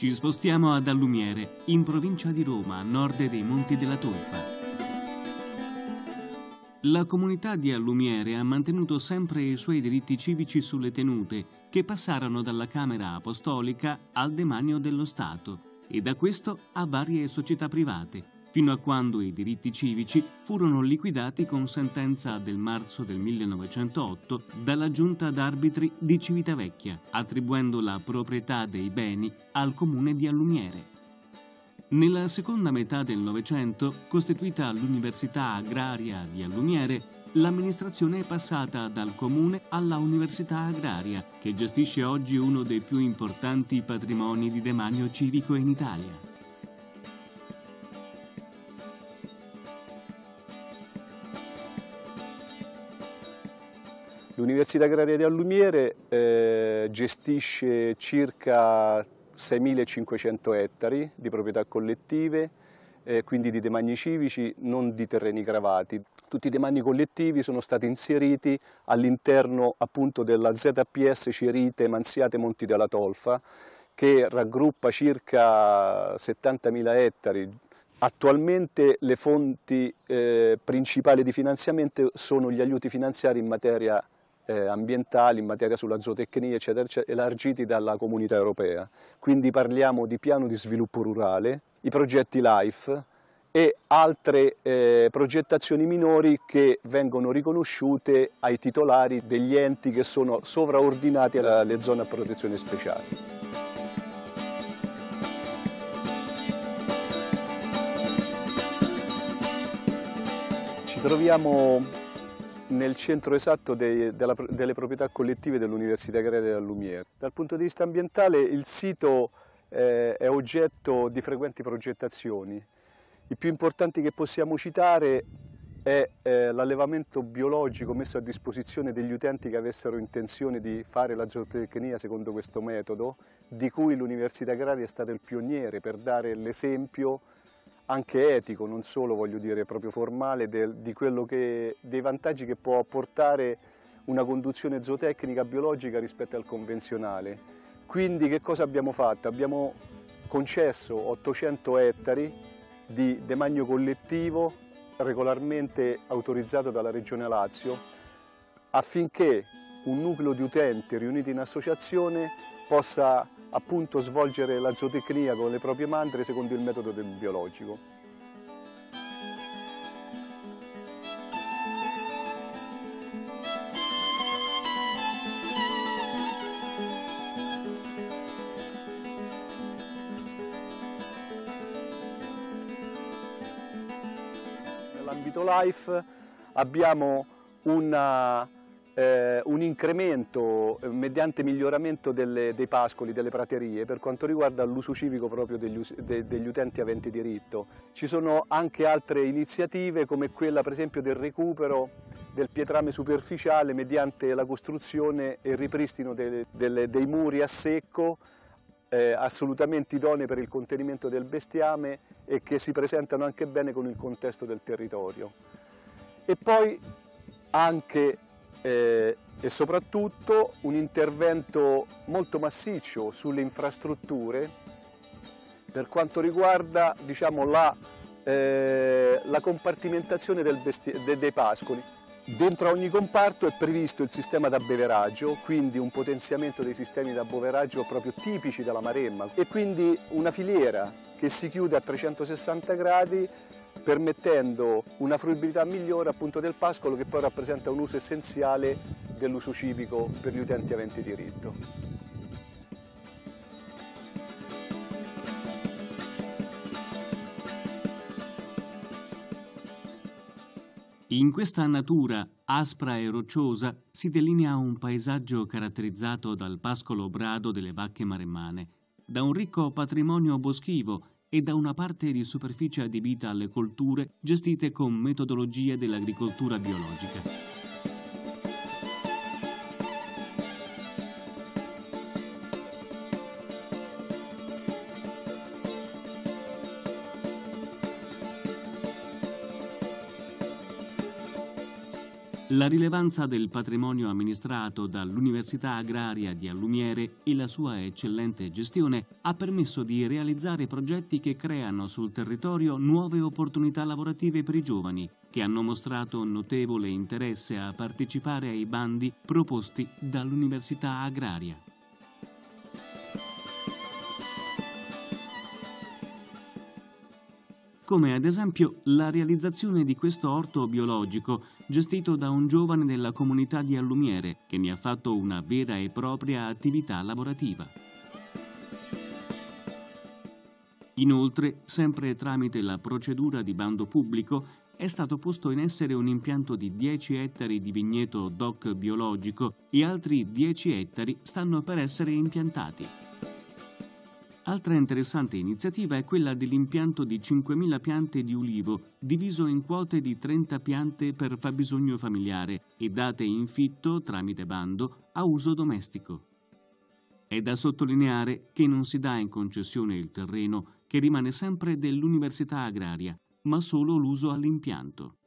Ci spostiamo ad Allumiere, in provincia di Roma, a nord dei Monti della Tolfa. La comunità di Allumiere ha mantenuto sempre i suoi diritti civici sulle tenute, che passarono dalla Camera Apostolica al demanio dello Stato e da questo a varie società private, fino a quando i diritti civici furono liquidati con sentenza del marzo del 1908 dalla giunta d'arbitri di Civitavecchia, attribuendo la proprietà dei beni al comune di Allumiere. Nella seconda metà del Novecento, costituita l'Università Agraria di Allumiere, l'amministrazione è passata dal comune alla Università Agraria, che gestisce oggi uno dei più importanti patrimoni di demanio civico in Italia. L'Università Agraria di Allumiere eh, gestisce circa 6.500 ettari di proprietà collettive, eh, quindi di demani civici, non di terreni gravati. Tutti i demani collettivi sono stati inseriti all'interno appunto della ZPS Cerite Manziate Monti della Tolfa, che raggruppa circa 70.000 ettari. Attualmente le fonti eh, principali di finanziamento sono gli aiuti finanziari in materia eh, ambientali, in materia sulla zootecnia, eccetera, eccetera, elargiti dalla comunità europea. Quindi parliamo di piano di sviluppo rurale, i progetti LIFE e altre eh, progettazioni minori che vengono riconosciute ai titolari degli enti che sono sovraordinati alle zone a protezione speciale. Ci troviamo nel centro esatto dei, della, delle proprietà collettive dell'Università Agraria della Lumiere. Dal punto di vista ambientale il sito eh, è oggetto di frequenti progettazioni. I più importanti che possiamo citare è eh, l'allevamento biologico messo a disposizione degli utenti che avessero intenzione di fare la zootecnia secondo questo metodo, di cui l'Università Agraria è stata il pioniere per dare l'esempio anche etico, non solo voglio dire proprio formale, del, che, dei vantaggi che può portare una conduzione zootecnica biologica rispetto al convenzionale. Quindi che cosa abbiamo fatto? Abbiamo concesso 800 ettari di demagno collettivo regolarmente autorizzato dalla Regione Lazio affinché un nucleo di utenti riuniti in associazione possa appunto svolgere la zootecnia con le proprie mandre secondo il metodo del biologico. Nell'ambito LIFE abbiamo una eh, un incremento eh, mediante miglioramento delle, dei pascoli, delle praterie per quanto riguarda l'uso civico proprio degli, de, degli, utenti aventi diritto. Ci sono anche altre iniziative come quella per esempio del recupero del pietrame superficiale mediante la costruzione e il ripristino delle, delle, dei muri a secco eh, assolutamente idonei per il contenimento del bestiame e che si presentano anche bene con il contesto del territorio. E poi anche eh, e soprattutto un intervento molto massiccio sulle infrastrutture per quanto riguarda diciamo, la, eh, la, compartimentazione de, dei pascoli. Dentro a ogni comparto è previsto il sistema d'abbeveraggio, quindi un potenziamento dei sistemi d'abbeveraggio proprio tipici della Maremma e quindi una filiera che si chiude a 360 gradi permettendo una fruibilità migliore appunto del pascolo che poi rappresenta un uso essenziale dell'uso civico per gli utenti aventi diritto. In questa natura aspra e rocciosa si delinea un paesaggio caratterizzato dal pascolo brado delle vacche maremmane, da un ricco patrimonio boschivo e da una parte di superficie adibita alle colture gestite con metodologie dell'agricoltura biologica. La rilevanza del patrimonio amministrato dall'Università Agraria di Allumiere e la sua eccellente gestione ha permesso di realizzare progetti che creano sul territorio nuove opportunità lavorative per i giovani, che hanno mostrato notevole interesse a partecipare ai bandi proposti dall'Università Agraria. Come ad esempio la realizzazione di questo orto biologico gestito da un giovane della comunità di Allumiere che ne ha fatto una vera e propria attività lavorativa. Inoltre, sempre tramite la procedura di bando pubblico, è stato posto in essere un impianto di 10 ettari di vigneto DOC biologico e altri 10 ettari stanno per essere impiantati. Altra interessante iniziativa è quella dell'impianto di 5.000 piante di ulivo, diviso in quote di 30 piante per fabbisogno familiare e date in fitto, tramite bando, a uso domestico. È da sottolineare che non si dà in concessione il terreno, che rimane sempre dell'università agraria, ma solo l'uso all'impianto.